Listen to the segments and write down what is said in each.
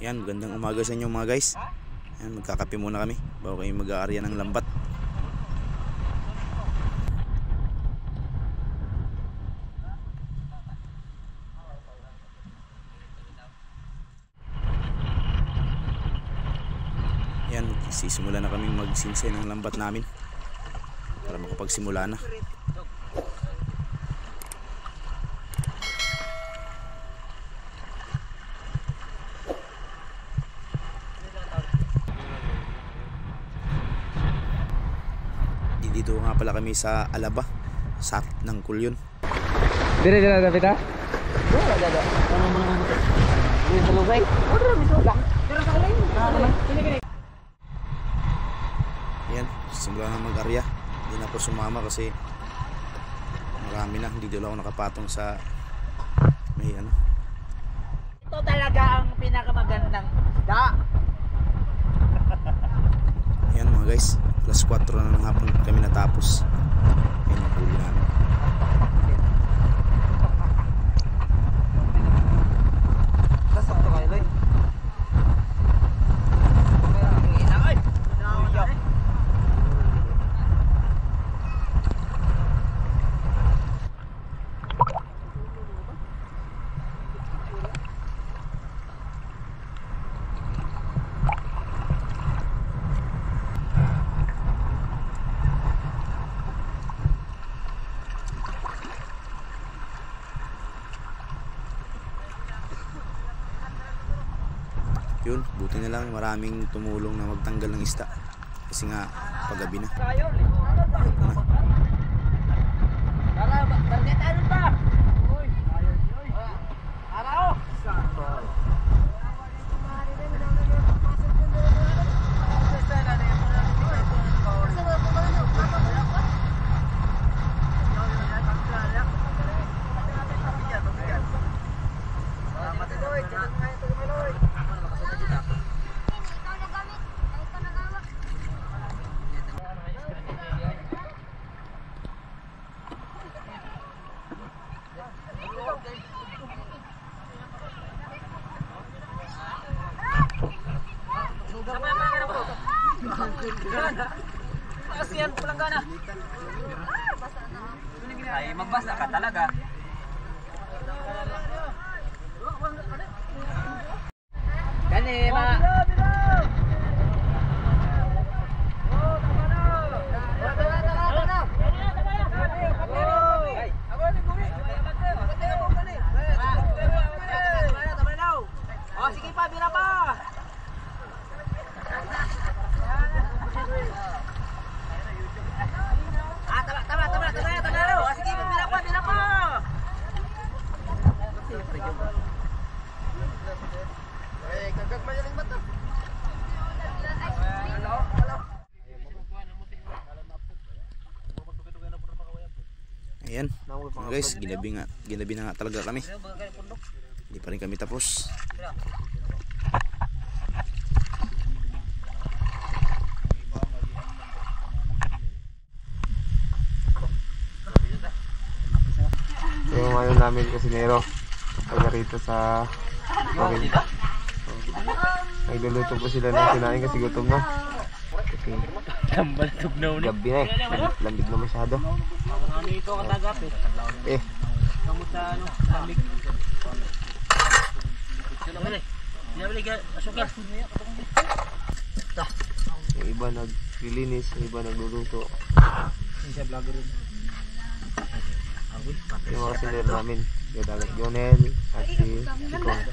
Yan, magandang umaga sa inyo mga guys. Yan, magkakape muna kami bago kayo mag-aarya ng lambat. Yan, sisimula na kaming magsinsay ng lambat namin para makapagsimula na. Dito nga pala kami sa Alaba, sap ng Kulyon. Dire dire dapat ah. Yan, simula na mag-arya. Hindi na ako sumama kasi marami na. Hindi daw ako nakapatong sa may ano. Ito talaga ang pinakamagandang isda. Yan mga guys, plus 4 na ng hapon kami natapos. Yan yung huli namin. Nasok to kayo, Loy. Ang ina, ay! Kuya. Yun, buti na lang maraming tumulong na magtanggal ng ista. Kasi nga, paggabi na. Tara, ba- barget ano ba? Uy, ayun, uy. Ara, oh. Asiyan, pulang gana. Ay, magbasa ka talaga. Ayan, mga guys, ginabi, nga, ginabi na nga talaga kami. Hindi pa rin kami tapos. Yung ano namin kasinero. Taga rito sa Pawin. Nagluluto po sila ng sinain kasi gutom na. Kasi gabi na eh. Lamig na masyado. Ano ito katagap eh. Eh, Kamot sa ano, lamig. Yung iba naglilinis, yung iba nagluluto. Yung mga sinero namin. Yung dagat Jonel at si Sikong.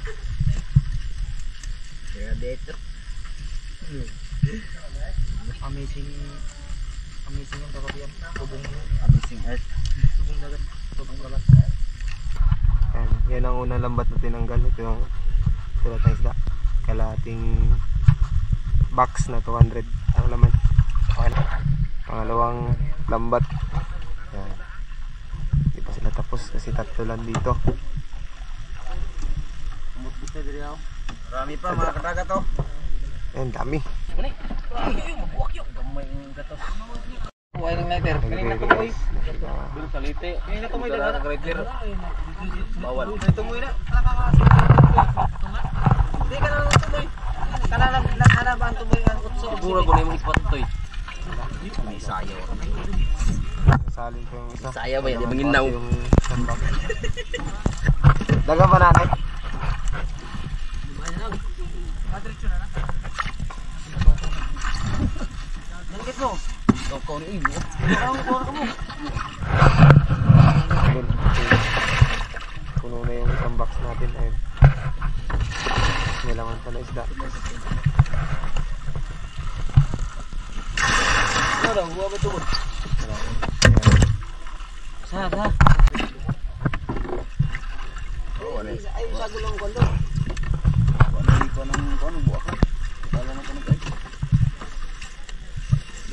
Amazing amazing ang kakabiyan. Tubong amazing earth. Tubong dagat. Tubong dagat. Yan, yan ang unang lambat na tinanggal. Ito yung sulat ng isda. Kalating box na 200 ang laman. Pangalawang lambat. Yan. Hindi pa sila tapos kasi tatlo lang dito. Umutbita diri ako. Marami pa mga kadagat to. Yan, dami. Mabuwak yun. Yung gato. Huwag ng letter. Kanina ko boy. Dulu sa lite. Kanina ko boy. Dala letter. Bawal. Ito mo ina. Hindi ka na ito boy. harapan to boy ang kutso. Siguro ko na yung spot to. May sayaw. Salin ko yung isa. Sayaw ba yan? Manginaw. Daga ba nanay? Langkit mo. Ikaw ko ni Ibo. Ang ko mo. Puno na yung isang box natin. Ayun. May laman pa na isda. Ano? Buwa ba to? Wala. Sa ha. Ay, sa gulong ko do. Ano ko nang ano buwa ka? Kala na ko nag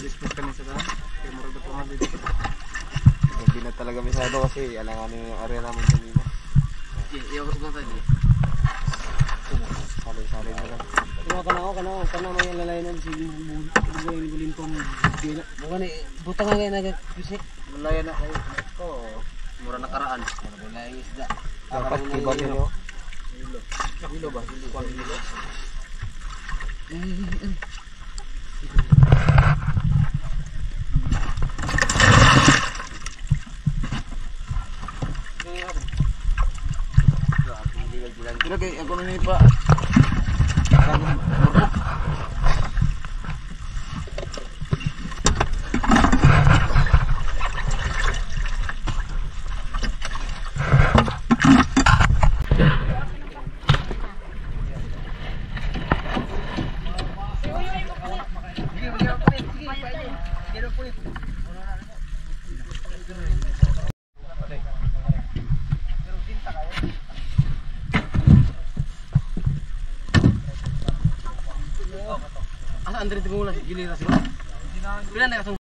Respect kami sa daan. Kaya marag pa nga dito. Na misado kasi alanganin yung area namin kanina. Iyo ko sa di. Salin-salin na lang. Ano ka na ako kana kana may lalay na si bulin bulin ko mo. Bukan ni butang nga na kasi. Lalay na kayo. Ko mura nakaraan. Mura na yung isda. Dapat iba ninyo. Kilo ba? Kilo ko kilo. Pero kay ako na ni pa. Asa Andre Tigulan giliras mo. Pila na kasong